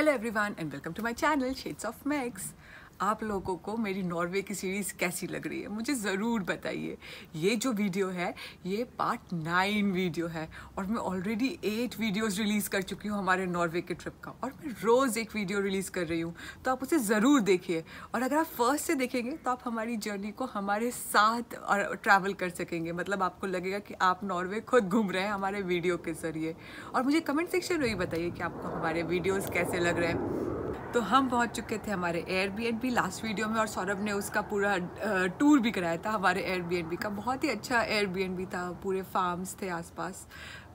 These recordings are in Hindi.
Hello everyone and welcome to my channel Shades of Megs. आप लोगों को मेरी नॉर्वे की सीरीज़ कैसी लग रही है? मुझे ज़रूर बताइए। ये जो वीडियो है, ये पार्ट नाइन वीडियो है और मैं ऑलरेडी एट वीडियोस रिलीज़ कर चुकी हूँ हमारे नॉर्वे के ट्रिप का और मैं रोज़ एक वीडियो रिलीज़ कर रही हूँ। तो आप उसे ज़रूर देखिए और अगर आप फ़र्स्ट से देखेंगे तो आप हमारी जर्नी को हमारे साथ ट्रैवल कर सकेंगे। मतलब आपको लगेगा कि आप नॉर्वे खुद घूम रहे हैं हमारे वीडियो के ज़रिए। और मुझे कमेंट सेक्शन में भी बताइए कि आपको हमारे वीडियोज़ कैसे लग रहे हैं। तो हम पहुँच चुके थे हमारे एयरबीएनबी लास्ट वीडियो में और सौरभ ने उसका पूरा टूर भी कराया था हमारे एयरबीएनबी का। बहुत ही अच्छा एयरबीएनबी था, पूरे फार्म्स थे आसपास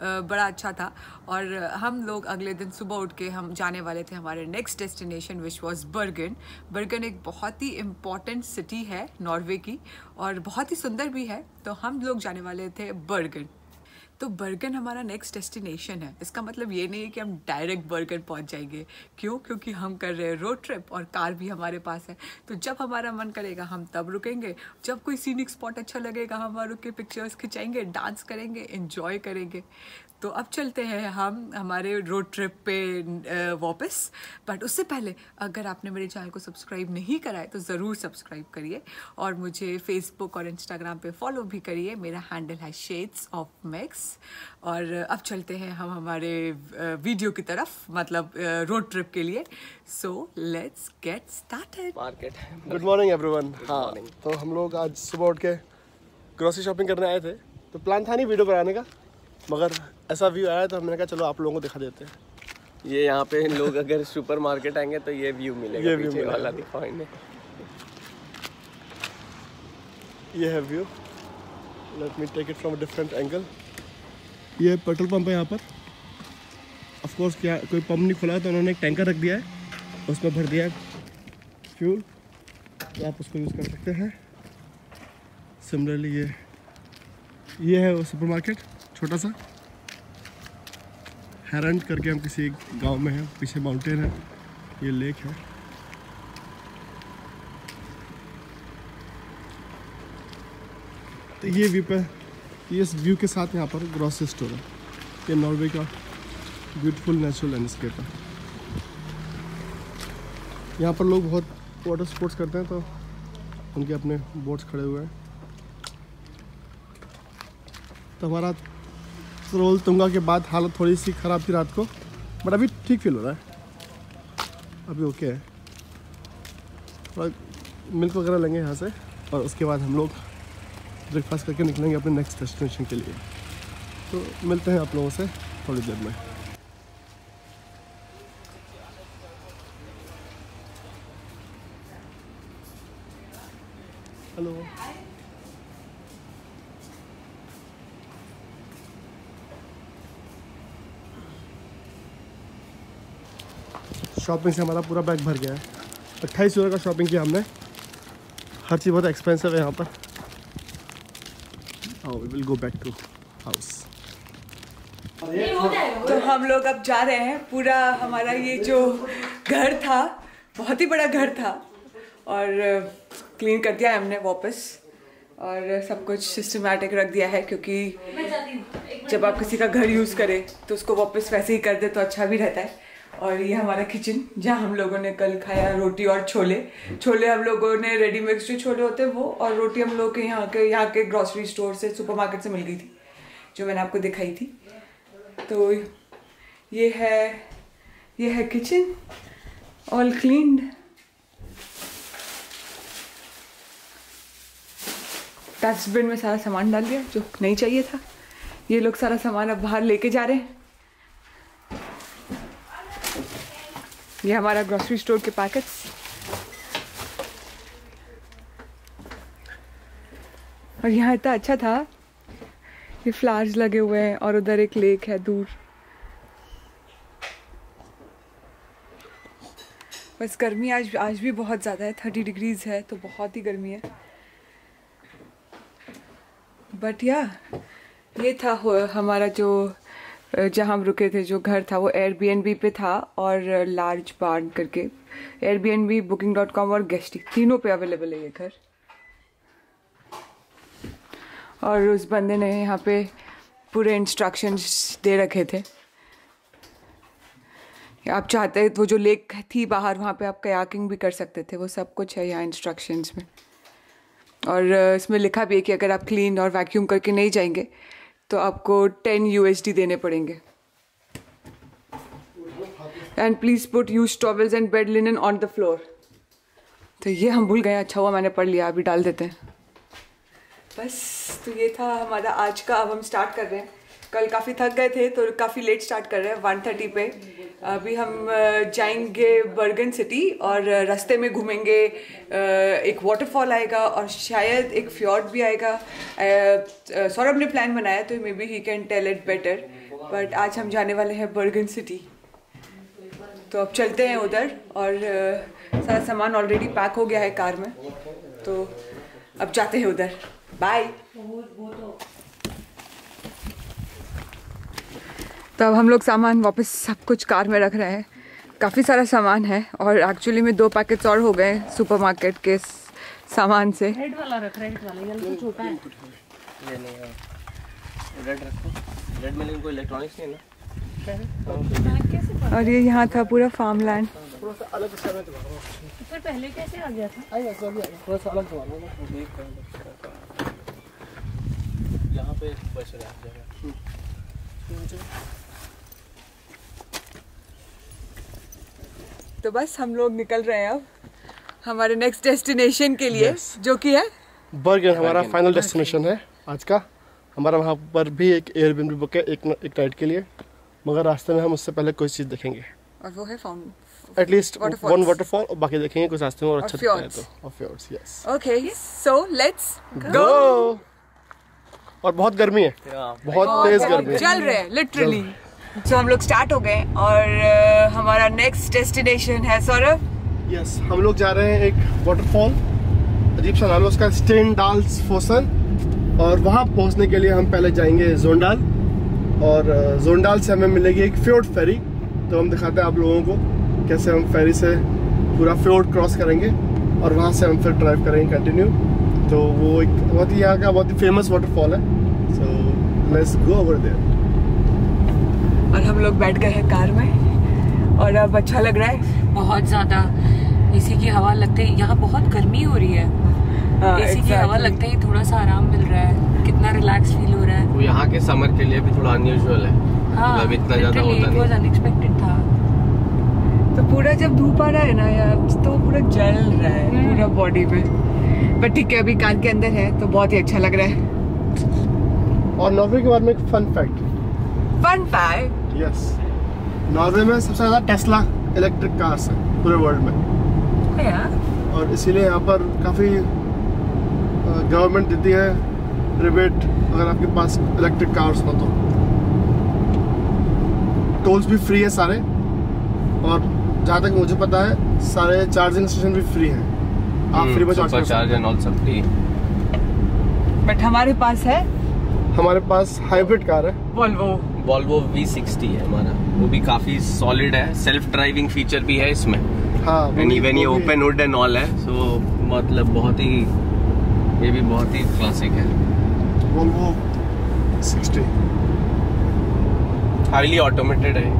बड़ा अच्छा था। और हम लोग अगले दिन सुबह उठ के हम जाने वाले थे हमारे next destination which was Bergen Bergen एक बहुत ही इंपॉर्टेंट सिटी है नॉर्वे की, और बहुत ही सुंदर भी है। तो हम लोग जाने वाले थे बर्गन तो बर्गन हमारा नेक्स्ट डेस्टिनेशन है। इसका मतलब ये नहीं है कि हम डायरेक्ट बर्गन पहुँच जाएँगे। क्यों? क्योंकि हम कर रहे हैं रोड ट्रिप और कार भी हमारे पास है। तो जब हमारा मन करेगा, हम तब रुकेंगे। जब कोई सीनिक स्पॉट अच्छा लगेगा, हम वहाँ रुक के पिक्चर्स खिंचाएँगे डांस करेंगे इन्जॉय करेंगे। तो अब चलते हैं हम हमारे रोड ट्रिप पे वापस। बट उससे पहले अगर आपने मेरे चैनल को सब्सक्राइब नहीं करा है तो ज़रूर सब्सक्राइब करिए। और मुझे फेसबुक और इंस्टाग्राम पे फॉलो भी करिए। मेरा हैंडल है शेड्स ऑफ़ मैक्स और अब चलते हैं हम हमारे वीडियो की तरफ़ मतलब रोड ट्रिप के लिए। So let's get started market good morning everyone हाँ तो हम लोग आज सुबह उठ के ग्रोसरी शॉपिंग करने आए थे। तो प्लान था नहीं वीडियो बनाने का मगर ऐसा व्यू आया तो हमने कहा चलो आप लोगों को दिखा देते हैं. ये यहाँ पे लोग अगर सुपर मार्केट आएँगे तो ये व्यू मिलेगा ये व्यू। वाला इन्हें ये है view let me take it from different angle ये पेट्रोल पंप है यहाँ पर। ऑफ़ कोर्स क्या कोई पंप नहीं खुला है तो उन्होंने एक टैंकर रख दिया है। उसमें भर दिया है फ्यूल तो आप उसको यूज़ कर सकते हैं। सिमिलरली ये ये है वो सुपर मार्केट छोटा सा। हैरंट करके हम किसी एक गाँव में हैं, पीछे माउंटेन है, ये लेक है। तो ये व्यू पे इस व्यू के साथ यहाँ पर ग्रॉसरी स्टोर है। ये नॉर्वे का ब्यूटीफुल नेचुरल लैंडस्केप है। यहाँ पर लोग बहुत वाटर स्पोर्ट्स करते हैं तो उनके अपने बोट्स खड़े हुए हैं। तो हमारा रोल तुंगा के बाद हालत थोड़ी सी ख़राब थी रात को बट अभी ठीक फील हो रहा है। अभी ओके है। थोड़ा मिल्क वगैरह लेंगे यहाँ से, और उसके बाद हम लोग ब्रेकफास्ट करके निकलेंगे अपने नेक्स्ट डेस्टिनेशन के लिए। तो मिलते हैं आप लोगों से थोड़ी देर में। शॉपिंग से हमारा पूरा बैग भर गया है। अट्ठाईस यूरो का शॉपिंग किया हमने। हर चीज़ बहुत एक्सपेंसिव है यहाँ पर। We will go back to house तो हम लोग अब जा रहे हैं। पूरा हमारा ये जो घर था बहुत ही बड़ा घर था। और क्लीन कर दिया है हमने वापस। और सब कुछ सिस्टमेटिक रख दिया है क्योंकि जब आप किसी का घर यूज़ करें तो उसको वापस वैसे ही कर दे तो अच्छा भी रहता है। और ये हमारा किचन जहाँ हम लोगों ने कल खाया रोटी और छोले। छोले हम लोगों ने रेडी जो छोले होते हैं वो, और रोटी हम लोग के यहाँ के यहाँ के ग्रॉसरी स्टोर से सुपरमार्केट से मिल गई थी, जो मैंने आपको दिखाई थी। तो ये है ये है किचन ऑल क्लीन्ड डस्टबिन में सारा सामान डाल दिया, जो नहीं चाहिए था। ये लोग सारा सामान अब बाहर लेके जा रहे हैं। ये हमारा ग्रोसरी स्टोर के पैकेट्स और यहाँ इतना अच्छा था। ये फ्लावर्स लगे हुए हैं और उधर एक लेक है दूर। बस गर्मी आज आज भी बहुत ज़्यादा है थर्टी डिग्रीज है तो बहुत ही गर्मी है। बट या ये था हमारा जो जहाँ हम रुके थे, जो घर था, वो एयरबीएनबी पे था और लार्ज बार्न करके। एयरबीएनबी बुकिंग डॉट कॉम और गेस्टी तीनों पे अवेलेबल है ये घर। और उस बंदे ने यहाँ पे पूरे इंस्ट्रक्शंस दे रखे थे। आप चाहते, वो जो लेक थी बाहर, वहाँ पे आप कयाकिंग भी कर सकते थे। वो सब कुछ है यहाँ इंस्ट्रक्शंस में। और इसमें लिखा भी है कि अगर आप क्लीन और वैक्यूम करके नहीं जाएँगे तो आपको टेन यूएसडी देने पड़ेंगे। And please put use towels and bed linen on the floor तो ये हम भूल गए अच्छा हुआ मैंने पढ़ लिया, अभी डाल देते हैं। बस तो ये था हमारा आज का, अब हम स्टार्ट कर रहे हैं। कल काफ़ी थक गए थे तो काफ़ी लेट स्टार्ट कर रहे हैं वन थर्टी पे। अभी हम जाएँगे बर्गन सिटी और रास्ते में घूमेंगे एक वाटरफॉल आएगा और शायद एक फ्यॉर्ड भी आएगा। सौरभ ने प्लान बनाया तो maybe he can tell it better but आज हम जाने वाले हैं बर्गन सिटी। तो अब चलते हैं उधर और सारा सामान ऑलरेडी पैक हो गया है कार में तो अब जाते हैं उधर। बाय तो अब हम लोग सामान वापस सब कुछ कार में रख रहे हैं। काफ़ी सारा सामान है और एक्चुअली में दो पैकेट्स और हो गए सुपरमार्केट के सामान से। रेड वाला रख रेड वाला। ये तो छोटा है। रेड रखो। रेड में लेकिन कोई इलेक्ट्रॉनिक्स नहीं ना? और ये यहाँ था पूरा फार्म लैंड थोड़ा सा अलग समय फिर पहले कैसे आ गया था? आइए सर थोड़ा सा अलग जमाना यहाँ पे बच रहा है जगह तो बस हम लोग निकल रहे हैं अब हमारे नेक्स्ट डेस्टिनेशन के लिए yes. जो कि है? बर्गर हमारा फाइनल डेस्टिनेशन है आज का। हमारा वहाँ पर भी एक एयरबिन बुक है एक एक नाइट के लिए। मगर रास्ते में हम उससे पहले कोई चीज़ देखेंगे। और वो है फार्म एटलीस्ट वन वाटरफॉल और बाकी देखेंगे कुछ रास्ते में और अच्छा दिखता है तो। और fjords, yes. Okay so let's Go! और बहुत गर्मी है। हाँ बहुत तेज गर्मी है। चल रहे हैं। लिटरली तो हम लोग स्टार्ट हो गए और अ, हमारा नेक्स्ट डेस्टिनेशन है सौरभ। यस हम लोग जा रहे हैं एक वाटरफॉल अजीब सा नाम है उसका स्टेन डाल्स फोसन और वहाँ पहुँचने के लिए हम पहले जाएँगे जोंडाल और अ, जोंडाल से हमें मिलेगी एक फ्योर्ड फेरी तो हम दिखाते हैं आप लोगों को कैसे हम फेरी से पूरा फ्योर्ड क्रॉस करेंगे और वहाँ से हम फिर ड्राइव करेंगे कंटिन्यू तो वो एक बहुत ही यहाँ का बहुत ही फ़ेमस वाटरफॉल है। So let's go over there और हम लोग बैठ गए हैं कार में। और अब अच्छा लग रहा है। बहुत ज़्यादा। एसी की हवा लगते ही यहाँ बहुत गर्मी हो रही है। हाँ, एसी की हवा लगते ही थोड़ा सा आराम मिल रहा है। कितना रिलैक्स फील हो रहा है। वो यहाँ के समर के लिए भी थोड़ा अनयूजुअल है। हाँ मतलब इतना ज़्यादा होता नहीं unexpected था। तो पूरा जब धूप आ रहा है ना यार तो पूरा जल रहा है हम्म। पूरा बॉडी में। बट ठीक है अभी कार के अंदर है तो बहुत ही अच्छा लग रहा है। और नॉर्वे के बारे में एक fun fact fun fact yes Norway में सबसे ज़्यादा टेस्ला इलेक्ट्रिक कार्स हैं पूरे वर्ल्ड में। और इसीलिए यहाँ पर काफ़ी गवर्नमेंट देती है रिबेट अगर आपके पास इलेक्ट्रिक कार्स हो तो। टोल्स भी फ्री है सारे। और जहाँ तक मुझे पता है सारे चार्जिंग स्टेशन भी फ्री हैं। आप फ्री में चार्ज चार्ज एंड ऑल सब फ्री बट हमारे पास है हमारे पास हाइब्रिड कार है। वोल्वो वॉल्वो V60 है हमारा। वो भी काफ़ी सॉलिड है। सेल्फ ड्राइविंग फीचर भी है इसमें। हाँ वो एंड भी- इवन ये है। ओपन हुड एंड ऑल है सो मतलब बहुत ही ये भी बहुत ही क्लासिक है। वॉल्वो 60 हाईली ऑटोमेटेड है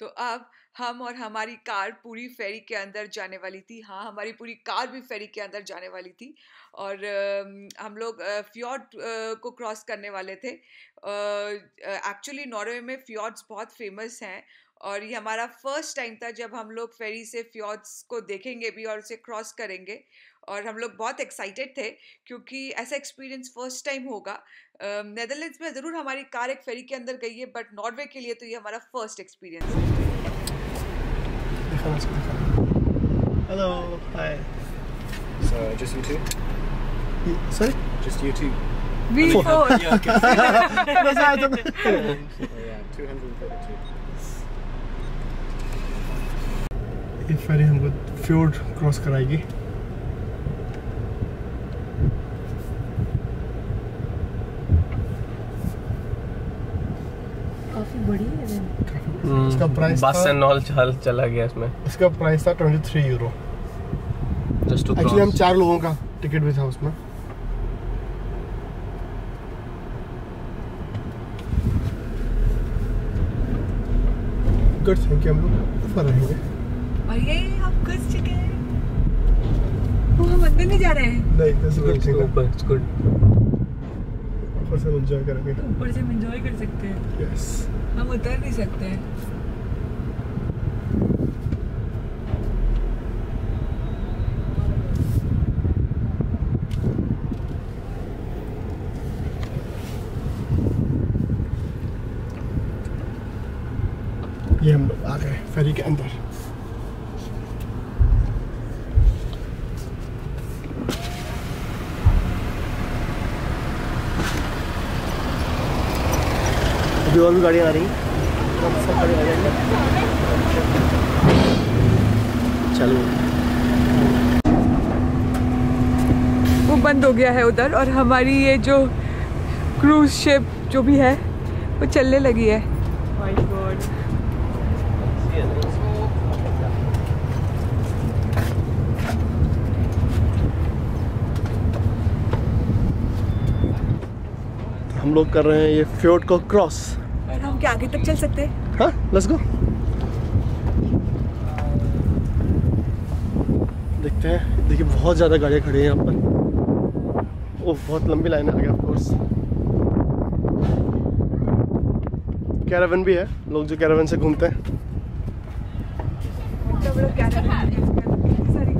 तो अब हम और हमारी कार पूरी फेरी के अंदर जाने वाली थी। हाँ हमारी पूरी कार भी फेरी के अंदर जाने वाली थी और हम लोग फ्यॉर्ड को क्रॉस करने वाले थे। एक्चुअली नॉर्वे में फ्यॉर्ड्स बहुत फ़ेमस हैं और ये हमारा फ़र्स्ट टाइम था जब हम लोग फेरी से फ्यॉर्ड्स को देखेंगे भी और उसे क्रॉस करेंगे और हम लोग बहुत एक्साइटेड थे क्योंकि ऐसा एक्सपीरियंस फ़र्स्ट टाइम होगा। नेदरलैंड्स में ज़रूर हमारी कार एक फेरी के अंदर गई है, बट नॉर्वे के लिए तो ये हमारा फ़र्स्ट एक्सपीरियंस है। Hello hi So just you two? Sorry Just you two? We four. Oh yeah, 232. ये फेरी हमको फ्योर्ड क्रॉस कराएगी काफी बड़ी है then. इसका प्राइस बस था एंड ऑल चल चला गया इसमें। इसका प्राइस था twenty three euro just to actually हम चार लोगों का टिकट भी था उसमें। गुड थैंक यू हम लोग ऊपर रहेंगे। और ये हम घुस चुके हैं। वो हम अंदर नहीं जा रहे हैं। नहीं this is good good, it's good. ऊपर से एंजॉय करेंगे। ऊपर से हम एंजॉय कर सकते हैं। यस हम उतर नहीं सकते। हैं ये हम लोग आ गए फेरी के अंदर। अभी और भी गाड़ियाँ आ रही। चलो। वो बंद हो गया है उधर और हमारी ये जो क्रूज शिप जो भी है वो चलने लगी है। हम लोग कर रहे हैं ये फ्योर्ड को क्रॉस हम क्या आगे तक चल सकते हैं? हाँ गो देखते हैं। देखिए, बहुत ज़्यादा गाड़ियाँ खड़ी हैं यहाँ पर। ओह, बहुत लंबी लाइन है आगे ऑफ़ कोर्स कैरावन भी है। लोग जो कैरावन से घूमते हैं।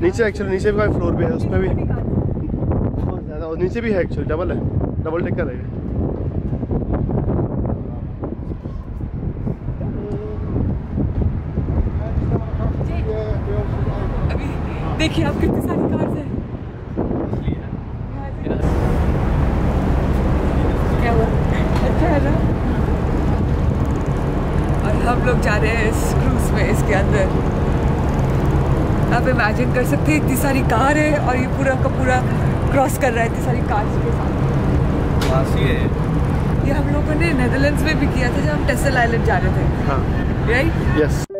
नीचे एक्चुअली नीचे भी फ्लोर भी है उसमें भी। बहुत ज़्यादा, और नीचे भी है एक्चुअली डबल है। डबल टेकर है ये। अभी देखिए आप कितनी सारी कार्स हैं। क्या हुआ? अच्छा है ना? और हम लोग जा रहे हैं इस क्रूज में इसके अंदर। आप इमेजिन कर सकते हैं इतनी सारी कार है और ये पूरा का पूरा क्रॉस कर रहा है इतनी सारी कार्स के साथ। है ये। हम लोगों ने नेदरलैंड्स में भी किया था जब हम टेसल आइलैंड जा रहे थे। हाँ। राइट यस तो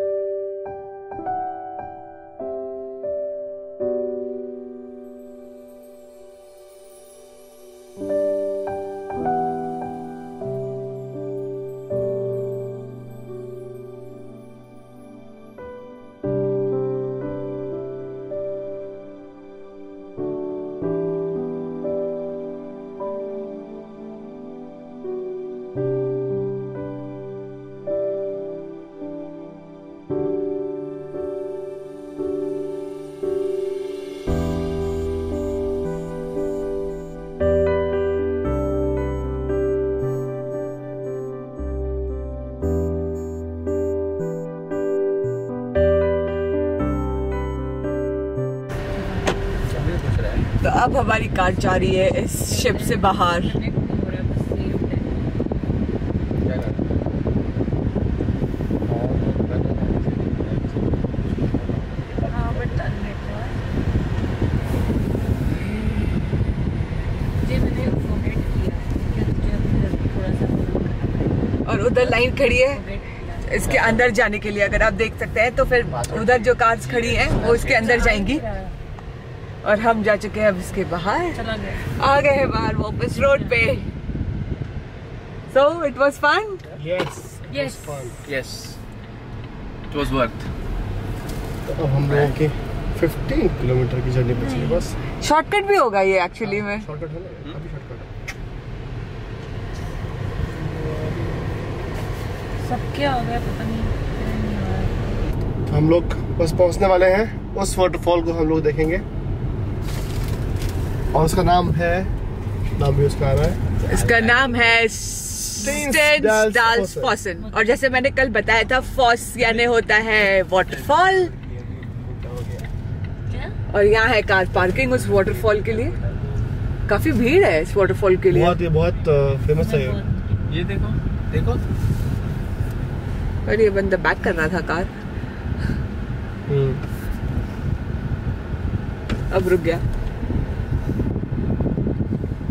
अब हमारी कार जा रही है इस शिप से बाहर। और उधर लाइन खड़ी है इसके अंदर जाने के लिए अगर आप देख सकते हैं तो फिर उधर जो कार्स खड़ी हैं वो इसके अंदर जाएँगी। और हम जा चुके हैं अब इसके बाहर। आ गए हैं बाहर वापस रोड पे। So it was fun yes it was worth तो अब हम लोगों की 15 किलोमीटर की जर्नी बची है बस। शॉर्टकट भी होगा ये एक्चुअली में। शॉर्टकट है ना? काफ़ी शॉर्टकट सब क्या हो गया पता नहीं हो। है। हम लोग बस पहुँचने वाले हैं। उस वाटरफॉल को हम लोग देखेंगे। और उसका नाम है नाम भी उसका आ रहा है। इसका नाम है डाल्स फॉसन और जैसे मैंने कल बताया था फॉस यानी होता है वाटरफॉल और यहाँ है कार पार्किंग उस वाटरफॉल के लिए। काफ़ी भीड़ है इस वाटरफॉल के लिए। बहुत ये बहुत फ़ेमस है ये। ये देखो देखो। और ये बंदा बैक कर रहा था कार हम्म। अब रुक गया।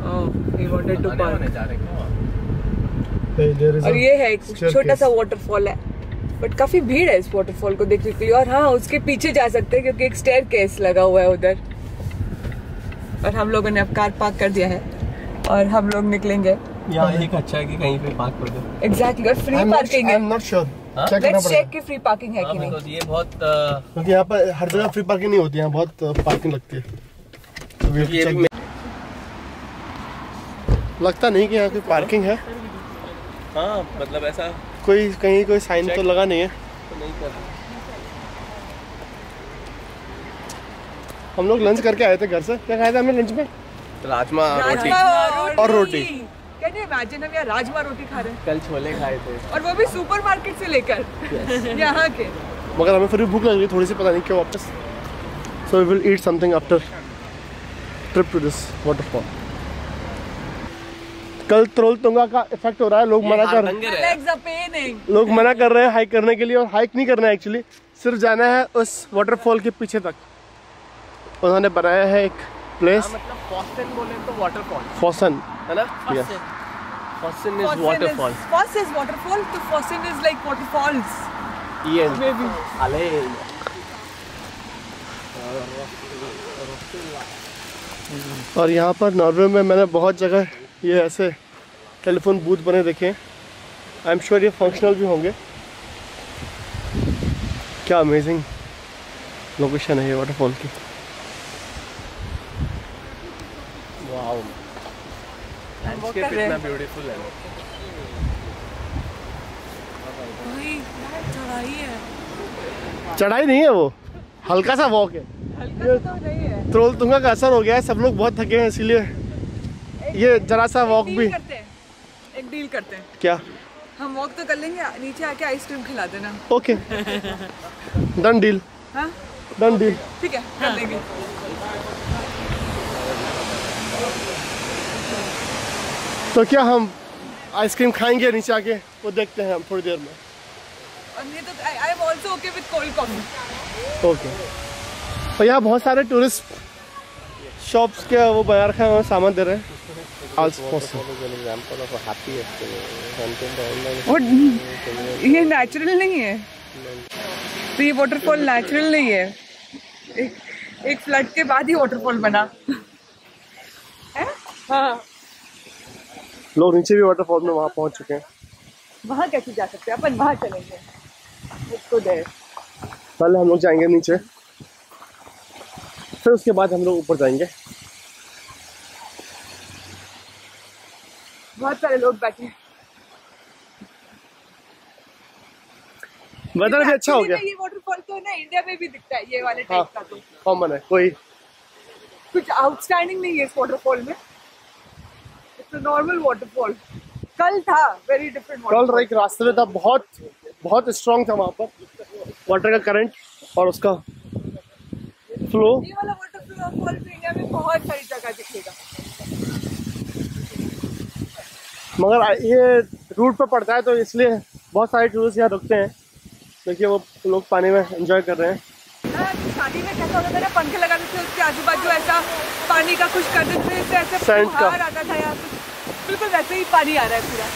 Oh, he wanted to park. और ये है एक छोटा सा वाटरफॉल है. बट काफ़ी भीड़ है इस वाटरफॉल को देखने के लिए। और हाँ उसके पीछे जा सकते हैं क्योंकि एक स्टेयर केस लगा हुआ है उधर। और हम लोगों ने अब कार पार्क कर दिया है। और हम लोग निकलेंगे। यहाँ एक अच्छा है कि कहीं पे पार्क कर दो। एग्जैक्टली और फ्री I'm not, पार्किंग है। I'm not sure. हाँ? लेट्स चेक कि फ्री पार्किंग है हाँ, कि नहीं। ये बहुत क्योंकि यहाँ पर हर जगह फ्री पार्किंग नहीं होती है बहुत पार्किंग लगती है तो we have to ये check. भी लगता नहीं कि यहाँ कोई पार्किंग है। हाँ मतलब ऐसा कोई कहीं कोई साइन तो लगा नहीं है। तो नहीं कर हम लोग लंच करके आए थे घर से। क्या खाया था हमने लंच में? राजमा रोटी। और रोटी। कैन यू इमेजिन हम यहाँ राजमा रोटी खा रहे हैं। कल छोले खाए थे। और वो भी सुपरमार्केट से लेकर। यहाँ के। मगर हमें फिर भी भूख लग रही है थोड़ी सी पता नहीं क्यों वापस। So we will eat something after trip to this waterfall कल त्रोल तुंगा का इफ़ेक्ट हो रहा है लोग मना कर लंगर है लोग मना कर रहे हैं हाइक करने के लिए और हाइक नहीं करना है एक्चुअली सिर्फ़ जाना है उस वाटरफॉल के पीछे तक। उन्होंने बनाया है एक प्लेस मतलब फॉस्टन बोले तो वाटरफॉल फॉसन है ना. इज़ वाटरफॉल इज़ वाटरफॉल तो फॉसिन इज़ लाइक वाटरफॉल्स ये. अले और यहाँ पर नॉर्वे में मैंने बहुत जगह ये ऐसे टेलीफोन बूथ बने देखे। आई एम श्योर ये फंक्शनल भी होंगे। क्या अमेजिंग लोकेशन है ये वाटरफॉल की। ब्यूटीफुल है। चढ़ाई है। चढ़ाई नहीं है वो। हल्का सा वॉक है। हल्का तो नहीं है। त्रोल तुंगा का असर हो गया है सब लोग बहुत थके हैं इसीलिए ये जरा सा वॉक भी। करते हैं। एक डील करते हैं। क्या? हम वॉक तो कर लेंगे नीचे आके आइसक्रीम खिला देना। ओके डन डील हाँ? डन डील ठीक है कर लेंगे तो क्या हम आइसक्रीम खाएँगे नीचे आके? वो देखते हैं हम थोड़ी देर में। तो I am also okay coffee okay यहाँ बहुत सारे टूरिस्ट शॉप्स के वो बना खाए सामान दे रहे हैं? एग्जांपल ऑफ़ हैप्पीएस्ट और ये नेचुरल नहीं है। तो ये वाटरफॉल नेचुरल नहीं है। एक, एक फ्लड के बाद ही वाटरफॉल बना। है? हाँ। लोग नीचे भी वाटरफॉल में वहाँ पहुँच चुके हैं। वहाँ कैसे जा सकते हैं? अपन वहाँ चलेंगे। उसको दे पहले हम लोग जाएँगे नीचे। फिर उसके बाद हम लोग ऊपर जाएँगे। बहुत सारे लोग बैठे वेदर भी अच्छा हो गया। ये वाटरफॉल तो ना इंडिया में भी दिखता है ये वाले हाँ टाइप का तो। कॉमन है कोई। कुछ आउटस्टैंडिंग नहीं है इस वाटरफॉल में। इट्स नॉर्मल वाटरफॉल कल था वेरी डिफरेंट कल एक रास्ते में था बहुत बहुत स्ट्रांग था वहाँ पर। वाटर का करंट और उसका फ्लो ये वाला वाटरफॉल तो इंडिया में बहुत सारी जगह दिखेगा। मगर ये रूट पर पड़ता है तो इसलिए बहुत सारे टूरिस्ट यहाँ रुकते हैं देखिए वो लोग पानी में एंजॉय कर रहे हैं। शादी में कैसा होता था ना पंखे लगा देते थे उसके आजू बाजू ऐसा पानी का कुछ कर देते थे ऐसे आता था यहाँ बिल्कुल वैसे ही पानी आ रहा है पूरा।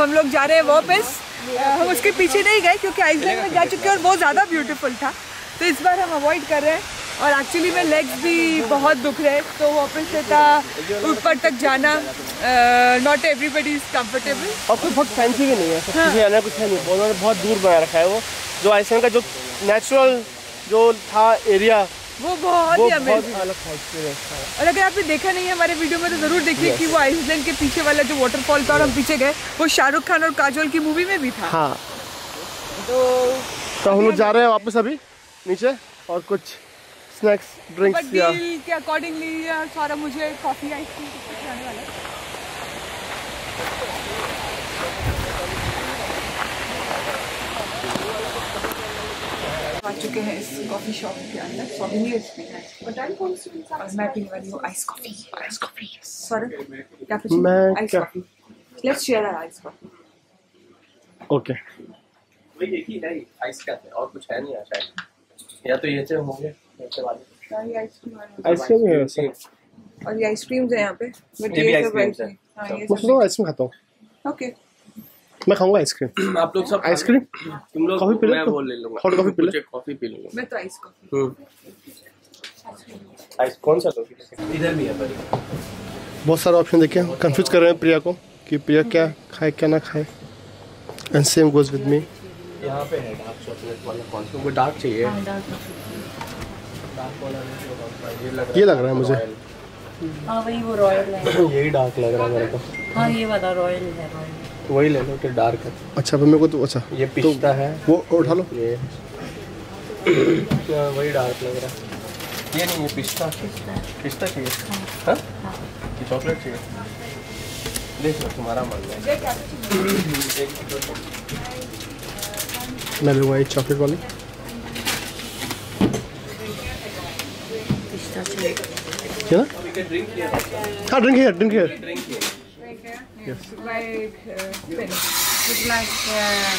अब हम लोग जा रहे हैं वापस। हम उसके पीछे नहीं गए क्योंकि आइसलैंड में जा चुके हैं और बहुत ज़्यादा ब्यूटीफुल था। तो इस बार हम अवॉइड कर रहे हैं। और एक्चुअली में लेग्स भी बहुत दुख रहे हैं। तो वापस से था ऊपर तक जाना नॉट एवरीबडी इज़ कम्फर्टेबल और कोई बहुत फैंसी भी नहीं है। सब आना कुछ है नहीं। उन्होंने बहुत दूर बना रखा है वो। जो आइसलैंड का जो नेचुरल जो था एरिया वो बहुत वो ही अमेजिंग और अगर आपने देखा नहीं है हमारे वीडियो में तो ज़रूर देखिए कि वो आइसलैंड के पीछे वाला जो वाटरफॉल था और हम पीछे गए वो शाहरुख खान और काजोल की मूवी में भी था। हाँ। तो तो हम लोग जा रहे हैं वापस अभी नीचे और कुछ स्नैक्स ड्रिंक्स या के अकॉर्डिंगली सारा मुझे कॉफ़ी आइसक्रीम वाला आ चुके हैं इस कॉफ़ी शॉप के अंदर। सोविनियर्स भी हैं और मैं पीने वाली हूँ ice coffee ice coffee sorry cappuccino मैं ice coffee let's share our ice coffee okay वही एक ही है आइस का और कुछ है नहीं शायद। या तो ये होंगे वाले। आइसक्रीम आइसक्रीम है वैसे और ये आइसक्रीम्स है यहाँ पे। बट ये भी ये सब आइसक्रीम्स हाँ। ये आइसक्रीम खाता हूँ। ओके मैं खाऊँगा आइसक्रीम आप लोग सब आइसक्रीम तुम लोग कॉफ़ी पी लो मैं तो? वो ले लूँगा। हॉट कॉफ़ी पी लो। मुझे कॉफ़ी पी लूँगा। मैं तो आइस कॉफ़ी आइस कौन सा कॉफ़ी इधर भी है पर बहुत सारे ऑप्शन देखे। कंफ्यूज कर रहे हैं प्रिया को कि प्रिया क्या खाए क्या ना खाए। And same goes with me यहाँ पे है डार्क चॉकलेट वाला कौन सा? वो डार्क चाहिए। हाँ, डार्क डार्क वाला तो ये लग रहा है मुझे। हाँ वही वो रॉयल है। यही डार्क लग रहा है मेरे को। हाँ ये वाला रॉयल है रॉयल वही ले लो कि डार्क है। अच्छा अब मेरे को तो अच्छा। ये पिस्ता है। वो उठा लो। ये हाँ, वही डार्क लग रहा है। ये नहीं ये पिस्ता पिस्ता चाहिए। हाँ? ये चॉकलेट चाहिए। देख लो तुम्हारा मन है। मैं लूँगा ये चॉकलेट वाली। पिस्ता से है ना हाँ drink here drink here like uh. Would you like uh,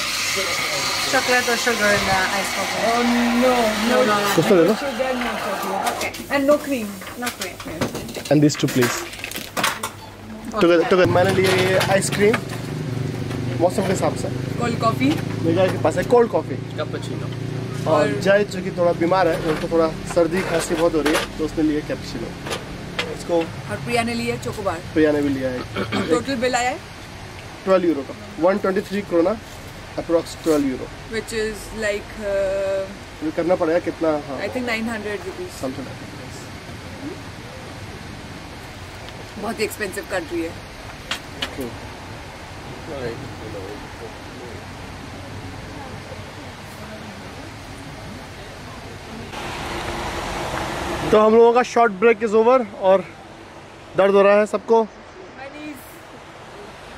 chocolate or sugar in the ice coffee? Oh no, no, no, तो sugar, no chocolate. Okay. And no cream. No cream. And this too please together together मैंने लिए ये आइसक्रीम मौसम के हिसाब से Cold coffee. मेरे के पास है कोल्ड कॉफ़ी कैपुचिनो और जय जो कि थोड़ा बीमार है उनको थोड़ा सर्दी खांसी बहुत हो रही है तो उसने लिए कैप्चिनो इसको और प्रिया ने लिया चोकोबार। प्रिया ने भी लिया है। टोटल बिल आया है? ट्वेल्व यूरो का। One twenty three koruna approx twelve euro. Is like uh, करना पड़ेगा कितना? हाँ। I think 900 rupees. समथिंग बहुत ही एक्सपेंसिव कंट्री है। तो हम लोगों का शॉर्ट ब्रेक इज़ ओवर और दर्द हो रहा है सबको?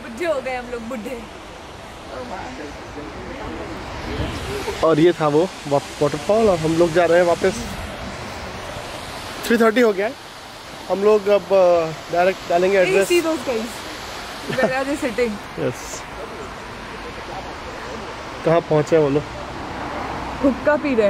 बुढ़े हो गए हम लोग बुढ़े। और ये था वो वाटरफॉल और हम लोग जा रहे हैं वापस। थ्री थर्टी हो गया है। हम लोग अब डायरेक्ट डालेंगे एड्रेस? यस कहाँ पहुँचे वो लोग? हुक्का पी रहे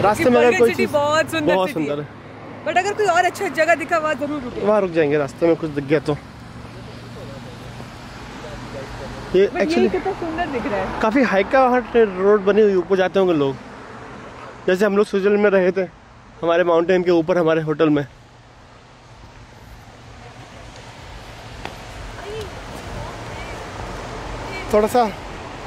रास्ते में अगर कोई बहुत सुंदर बहुत सुंदर है। बट अगर कोई और अच्छा जगह दिखा वहाँ ज़रूर रुके। वहाँ रुक जाएँगे रास्ते में कुछ दिख गया तो। ये एक्चुअली कितना सुंदर दिख रहा है। काफ़ी हाइका वहाँ रोड बनी हुई ऊपर जाते होंगे लोग। जैसे हम लोग स्विट्जरलैंड में रहे थे हमारे माउंटेन के ऊपर हमारे होटल में। थोड़ा सा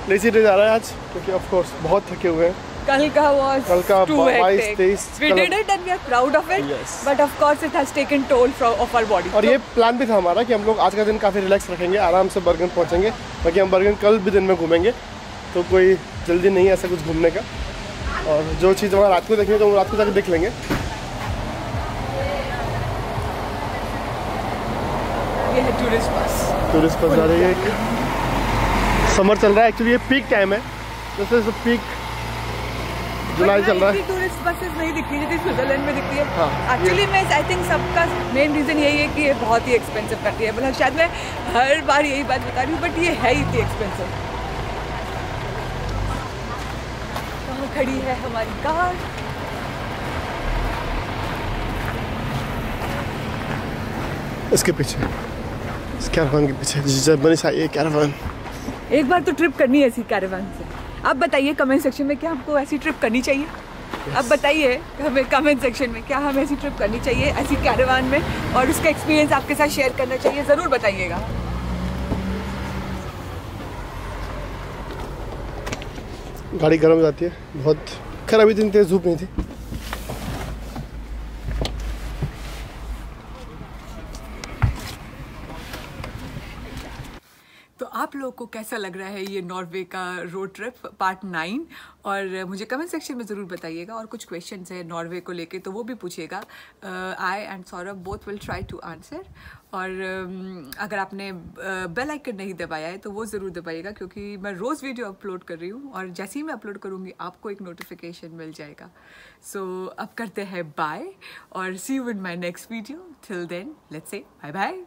लेजी डे जा रहा है आज क्योंकि ऑफ़ कोर्स बहुत थके हुए हैं। कल का was too 22, hectic. 23 We did it and we are proud of it. Yes. But of course it has taken toll from of our body. और ये प्लान भी था हमारा कि हम लोग आज का दिन काफ़ी रिलैक्स रखेंगे आराम से बर्गन पहुँचेंगे बाकी हम बर्गन कल भी दिन में घूमेंगे तो कोई जल्दी नहीं है ऐसा कुछ घूमने का और जो चीज़ वहाँ रात को देखेंगे तो हम रात को जाकर देख लेंगे ये है टूरिस्ट बस टूरिस्ट बस जा रही है समर चल रहा है एक्चुअली ये पीक टाइम है जैसे पीक जुलाई चल रहा है। टूरिस्ट बसेस नहीं दिखती जितनी स्विट्जरलैंड में दिखती है। हाँ, एक्चुअली मैं आई थिंक सबका मेन रीजन यही है कि ये बहुत ही एक्सपेंसिव करती है। मतलब शायद मैं हर बार यही बात बता रही हूँ बट ये है ही इतनी एक्सपेंसिव वहाँ खड़ी है हमारी कार। इसके पीछे। इस कैरावान के पीछे। जर्मनी से आई है कैरावान एक बार तो ट्रिप करनी है ऐसी कैरावान से। आप बताइए कमेंट सेक्शन में क्या हमको ऐसी ट्रिप करनी चाहिए? अब बताइए हमें कमेंट सेक्शन में क्या हमें ऐसी ट्रिप करनी चाहिए ऐसी कैरवान में और उसका एक्सपीरियंस आपके साथ शेयर करना चाहिए ज़रूर बताइएगा। गाड़ी गर्म हो जाती है बहुत खैर अभी दिन तेज़ धूप नहीं थी तो आप लोगों को कैसा लग रहा है ये नॉर्वे का रोड ट्रिप पार्ट नाइन और मुझे कमेंट सेक्शन में ज़रूर बताइएगा और कुछ क्वेश्चन है नॉर्वे को लेके तो वो भी पूछिएगा I and Saurabh both will try to answer और um, अगर आपने बेल आइकन नहीं दबाया है तो वो ज़रूर दबाइएगा क्योंकि मैं रोज़ वीडियो अपलोड कर रही हूँ और जैसे ही मैं अपलोड करूँगी आपको एक नोटिफिकेशन मिल जाएगा। सो so, अब करते हैं बाय और see you in my next video till then let's say bye bye